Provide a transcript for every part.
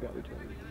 gaucho, con gaucho. Ahí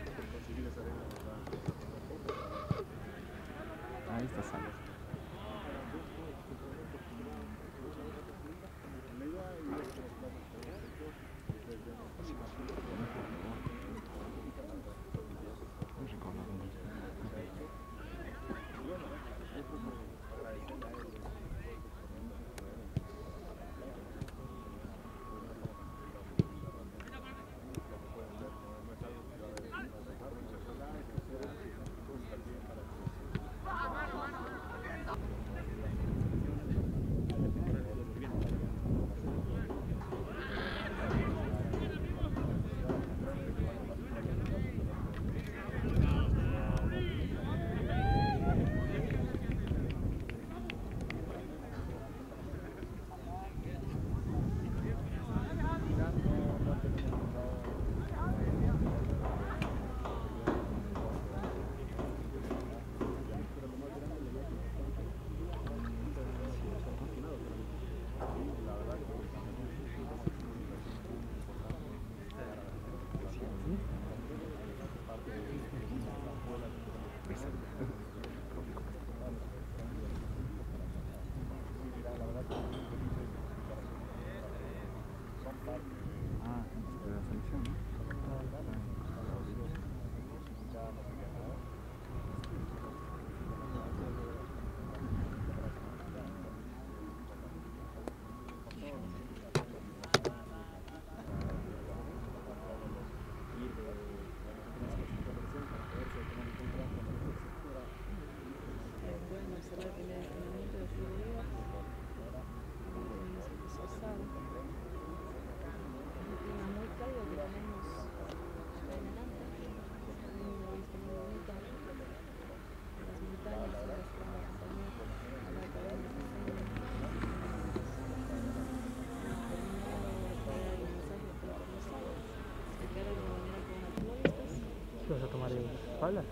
espalda?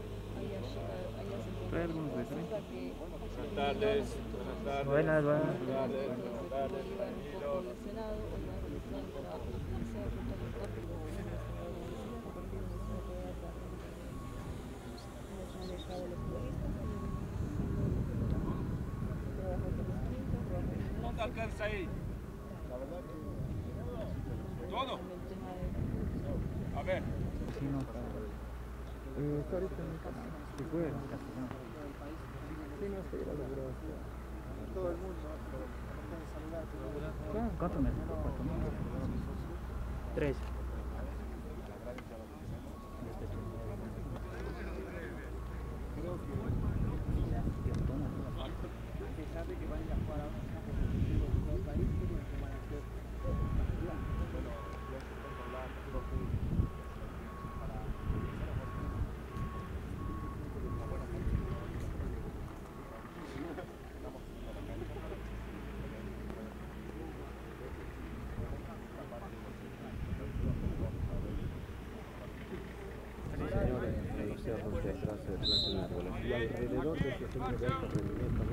Trae algunos de. Buenas tardes, buenas tardes. Buenas, tardes, buenas tardes, tranquilos. ¿Cómo te alcanza ahí? ¿Todo? A ver. Sí, no, está. Está ahorita en mi casa. Se fue a castellano. Sí, no, se irá a lograr. Todo el mundo. ¿Cuánto me ¿Cuánto me Tres. Alrededor de ese centro de alto rendimiento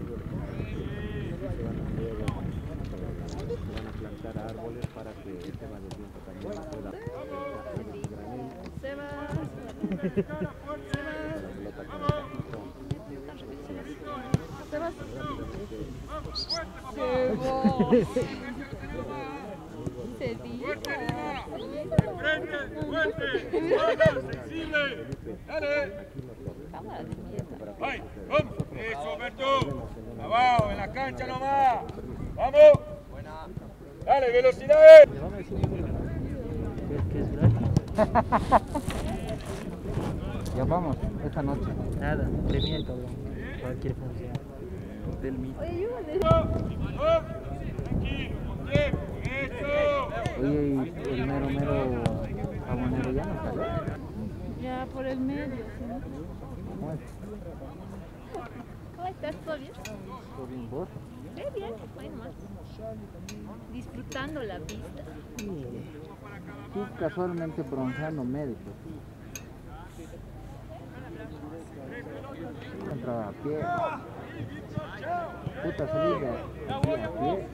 se van a eh, se van a plantar árboles para que del viento también granito Sebas, la pelota con se dijo. Frente, fuerte. Dale. ¡Ay! ¡Vamos! ¡Eso, Berto! ¡Abajo, en la cancha nomás! ¡Vamos! ¡Dale, velocidad! Le vamos a decir que, que es gratis. Ya vamos, esta noche. Nada, premier, cabrón. Cualquier función. Del mismo. Oye, ayúdame. ¡Vamos! Tranquilo, con tiempo. ¡Eso! Oye, y el mero mero jabonero ya no sale. Ya por el medio, ¿sí? ¿Cómo es? ¿Cómo estás? ¿Todo bien? ¿Todo bien vos? Ve bien, bueno. Disfrutando la vista. Tú casualmente bronceando médico. Entraba a pie. Puta salida. A pie.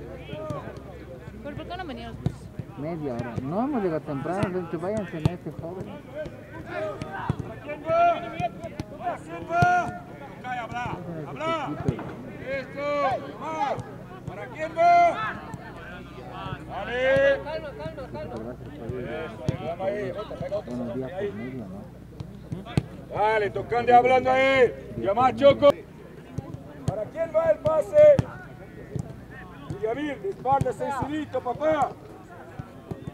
¿Por por qué no venían los buses? Media hora. No hemos llegado temprano, hecho, váyanse en este joven. ¿Para quién va? ¿Para quién va? Toca y habla. Habla. Eso. Más. ¿Para quién va? Dale. Eso, vamos ahí. Otra, pega otro. Buenos días Ahí. por medio, ¿no? Dale, tocando hablando ahí. Llama Choco. ¿Para quién va el pase? Villamil, de espalda sencillito, papá.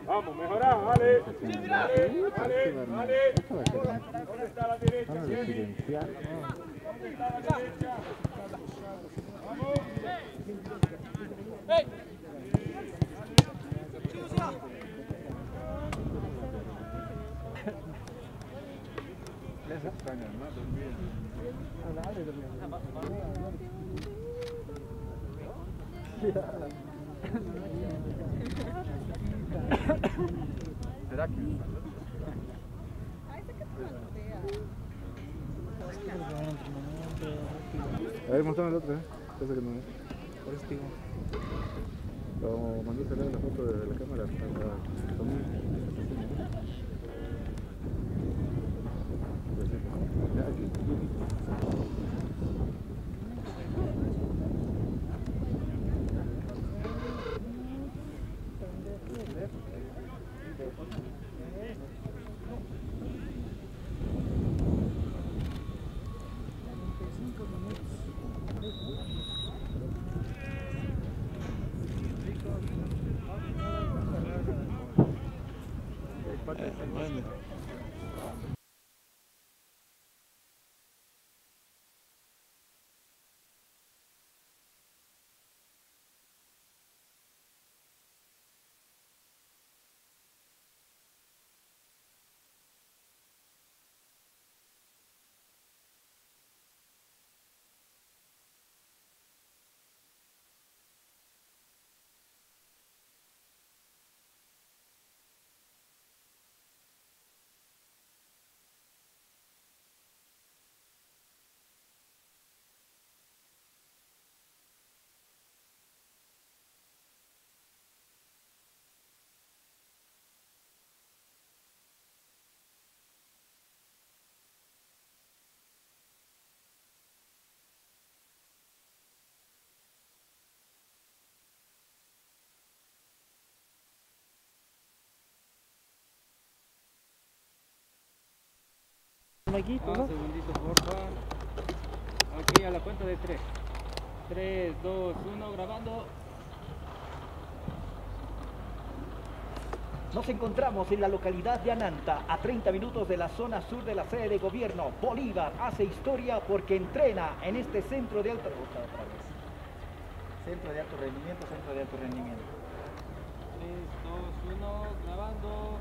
Vamos, mejorá, dale. Dale, dale, dale. confidencial. Será que? A ver, mostrame el otro, ¿eh? Ese que no es. Por eso digo. Lo mandaste a leer la foto de la cámara. a- Tommy. Pues sí. Ya, aquí. Maguito, ¿no? segundito, porfa. Aquí a la cuenta de tres. 3, 2, 1, grabando. Nos encontramos en la localidad de Ananta, a 30 minutos de la zona sur de la sede de gobierno. Bolívar hace historia porque entrena en este centro de alto. Centro de alto rendimiento, centro de alto rendimiento. 3, 2, 1, grabando.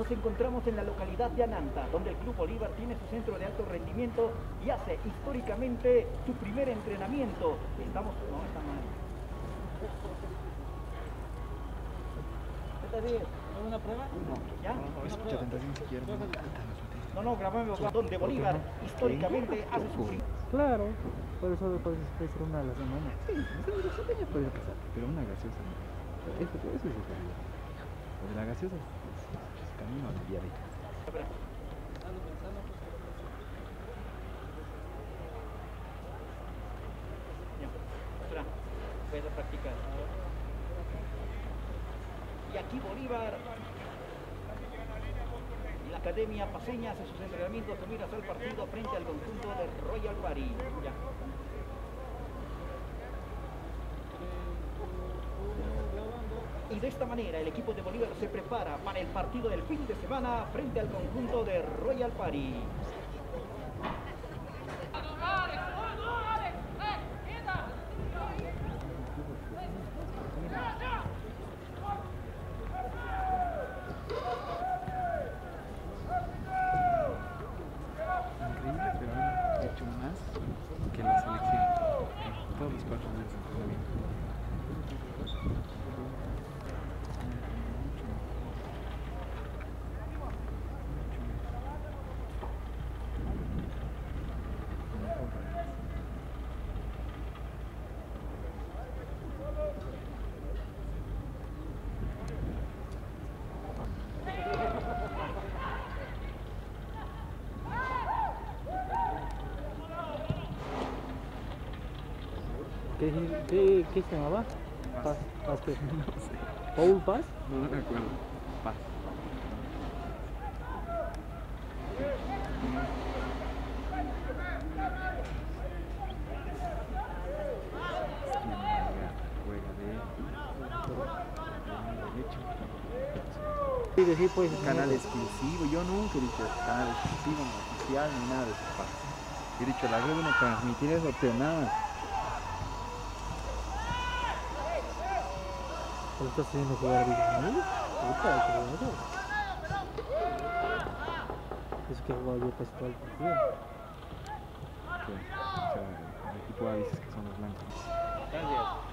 Nos encontramos en la localidad de Ananta, donde el Club Bolívar tiene su centro de alto rendimiento y hace históricamente su primer entrenamiento. Estamos, no, está mal. ¿Está bien? ¿Es una prueba? ¿Ya? Escúchate, entonces ni siquiera. No, no, grabame donde Bolívar históricamente hace su primer Claro, por eso puede puede ser una a la semana. Sí, eso también podría pasar, pero una gaseosa no. Eso, eso sí se sabía. Lo de la gaseosa es, es- es camino. Ya, espera, voy a practicar. Y aquí Bolívar, la Academia Paseña hace sus entrenamientos de miras al partido frente al conjunto de Royal Party. Ya. Y de esta manera el equipo de Bolívar se prepara para el partido del fin de semana frente al conjunto de Royal Party. Increíble, pero han hecho más que la selección en todos los cuatro meses de entrenamiento. Mucho más. ¿Qué, qué, qué se llamaba? Paz. Paz qué? ¿Paul Paz? No, no me acuerdo. Paz. Juega de derecho. Sí, decir pues. Canal exclusivo, yo nunca he dicho canal exclusivo, ni oficial, ni nada de eso. He dicho la red no transmitir es opcional. ¿Lo estás haciendo jugar a videojuegos? Puta, qué bueno. Es que jugaba yo casi todo el partido. Que, o sea, el equipo A dices que son los blancos. Gracias.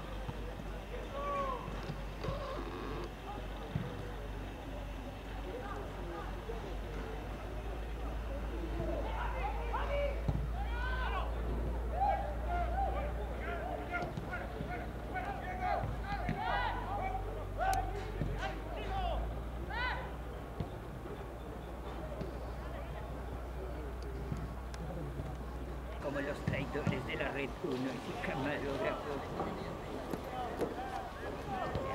De la red 1 y su camarógrafo.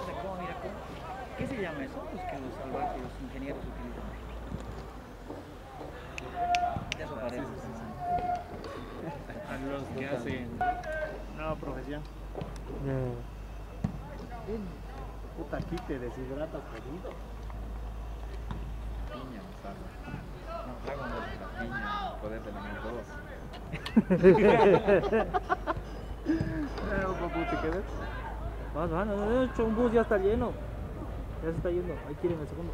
Mira cómo, mira cómo. ¿Qué se llama eso? Los que los salvajes, los ingenieros utilizan. Ya eso parece. A los que hacen nueva profesión. Eh, Puta, aquí te deshidratas jodido. Piña, no Ball, la piña, poder de la 2. Papu, ¿te quedas? Vamos, vamos, no, no, no, un bus ya está lleno. Ya se está yendo. Ahí quieren el segundo.